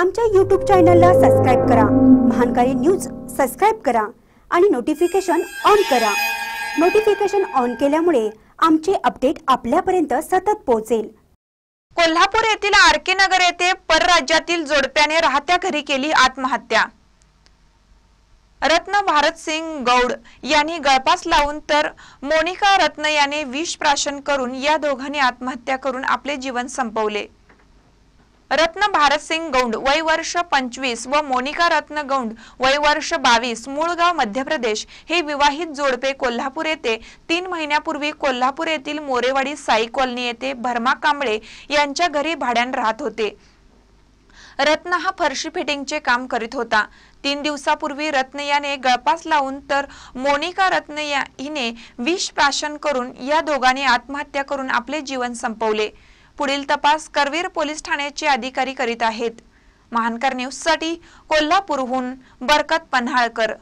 आमच्या यूट्यूब चॅनलला सबस्क्राईब करा. महानकारी न्यूज सबस्क्राईब करा आणि नोटिफिकेशन ऑन करा. नोटिफिकेशन ऑन केल्यामुळे आमचे अपडेट आपल्यापर्यंत सतत पोहोचेल. कोल्हापूर येथील आरके नगर येथे परराज्यातील जोडप्याने राहत्या घरी केली आत्महत्या. रत्न भारत सिंग गौड यांनी गळपास लावून तर मोनिका रत्न याने विष प्राशन करून या दोघांनी आत्महत्या करून आपले जीवन संपवले. रत्न भारतसिंग गौंड वय वर्ष पंचवीस व मोनिका रत्न गौंड वय वर्ष बावीस मूळगाव मध्य प्रदेश हे विवाहित जोडपे कोल्हापूर येथे. तीन महिन्यापूर्वी कोल्हापूर येथील मोरेवाडी साई कॉलनी येथे भरमा कांबळे यांच्या घरी भाड्यान राहत होते. रत्न हा फरशी फिटिंगचे काम करीत होता. तीन दिवसापूर्वी रत्न याने गळपास लावून तर मोनिका रत्न या हिने विष प्राशन करून या दोघांनी आत्महत्या करून आपले जीवन संपवले. पुढील तपास करवीर पोलीस ठाण्याचे अधिकारी करीत आहेत. महानकर न्यूजसाठी कोल्हापूरहून बरकत पन्हाळकर.